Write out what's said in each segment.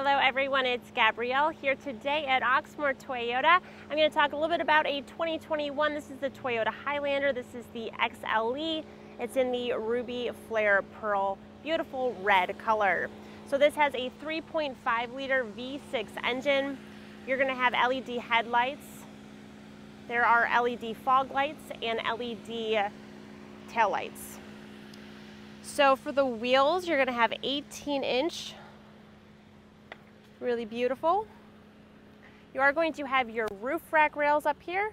Hello everyone, it's Gabrielle here today at Oxmoor Toyota. I'm going to talk a little bit about a 2021. This is the Toyota Highlander. This is the XLE. It's in the Ruby Flare Pearl, beautiful red color. So this has a 3.5 liter V6 engine. You're going to have LED headlights. There are LED fog lights and LED tail lights. So for the wheels, you're going to have 18 inch really beautiful. You are going to have your roof rack rails up here.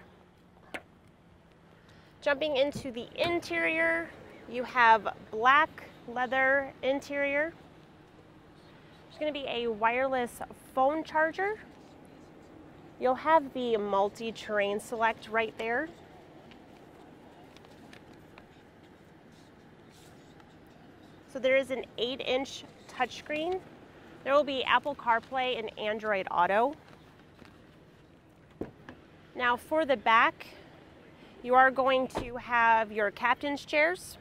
Jumping into the interior, you have black leather interior. There's going to be a wireless phone charger. You'll have the multi-terrain select right there. So there is an 8-inch touchscreen there will be Apple CarPlay and Android Auto. Now for the back, you are going to have your captain's chairs.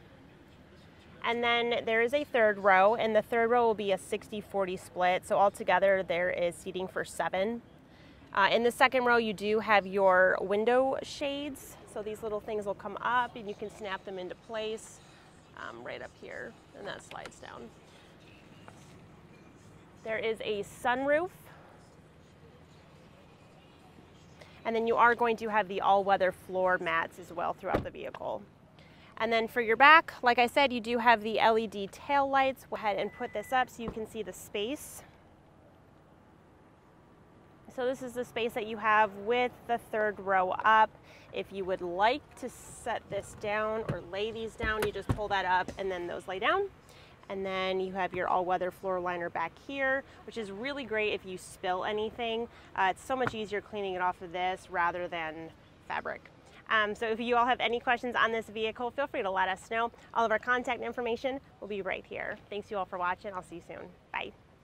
And then there is a third row, and the third row will be a 60-40 split. So altogether, there is seating for seven. Uh, in the second row, you do have your window shades. So these little things will come up, and you can snap them into place um, right up here, and that slides down. There is a sunroof. And then you are going to have the all-weather floor mats as well throughout the vehicle. And then for your back, like I said, you do have the LED tail lights. Go ahead and put this up so you can see the space. So this is the space that you have with the third row up. If you would like to set this down or lay these down, you just pull that up and then those lay down. And then you have your all-weather floor liner back here, which is really great if you spill anything. Uh, it's so much easier cleaning it off of this rather than fabric. Um, so if you all have any questions on this vehicle, feel free to let us know. All of our contact information will be right here. Thanks you all for watching. I'll see you soon.